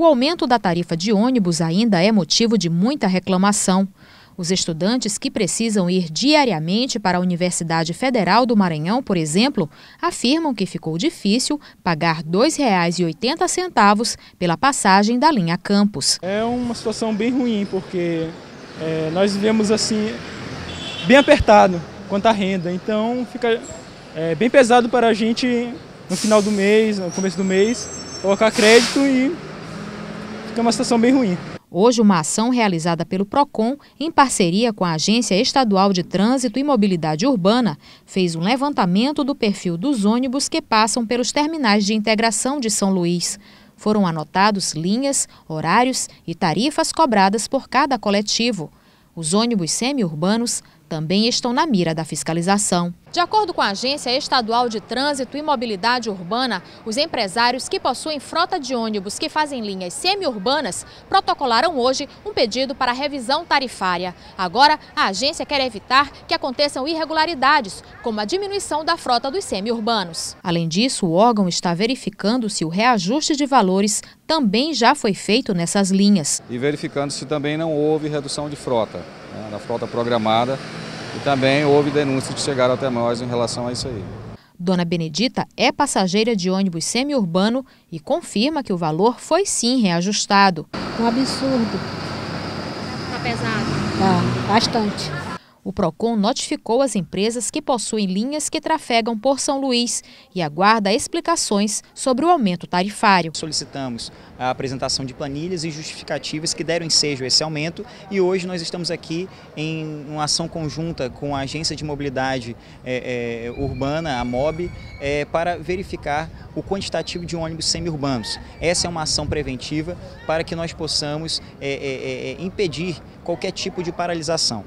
O aumento da tarifa de ônibus ainda é motivo de muita reclamação. Os estudantes que precisam ir diariamente para a Universidade Federal do Maranhão, por exemplo, afirmam que ficou difícil pagar R$ 2,80 pela passagem da linha Campus. É uma situação bem ruim, porque é, nós vivemos assim, bem apertado quanto à renda, então fica é, bem pesado para a gente no final do mês, no começo do mês, colocar crédito e fica uma situação bem ruim. Hoje, uma ação realizada pelo PROCON, em parceria com a Agência Estadual de Trânsito e Mobilidade Urbana, fez um levantamento do perfil dos ônibus que passam pelos terminais de integração de São Luís. Foram anotados linhas, horários e tarifas cobradas por cada coletivo. Os ônibus semi-urbanos também estão na mira da fiscalização. De acordo com a Agência Estadual de Trânsito e Mobilidade Urbana, os empresários que possuem frota de ônibus que fazem linhas semi-urbanas protocolaram hoje um pedido para revisão tarifária. Agora, a agência quer evitar que aconteçam irregularidades, como a diminuição da frota dos semi-urbanos. Além disso, o órgão está verificando se o reajuste de valores também já foi feito nessas linhas. E verificando se também não houve redução de frota, né, da frota programada e também houve denúncias que chegaram até nós em relação a isso aí. Dona Benedita é passageira de ônibus semi-urbano e confirma que o valor foi sim reajustado. Um absurdo. Tá pesado? Tá, bastante. O PROCON notificou as empresas que possuem linhas que trafegam por São Luís e aguarda explicações sobre o aumento tarifário. Solicitamos a apresentação de planilhas e justificativas que deram ensejo a esse aumento e hoje nós estamos aqui em uma ação conjunta com a Agência de Mobilidade é, é, Urbana, a MOB, é, para verificar o quantitativo de ônibus semi-urbanos. Essa é uma ação preventiva para que nós possamos impedir qualquer tipo de paralisação.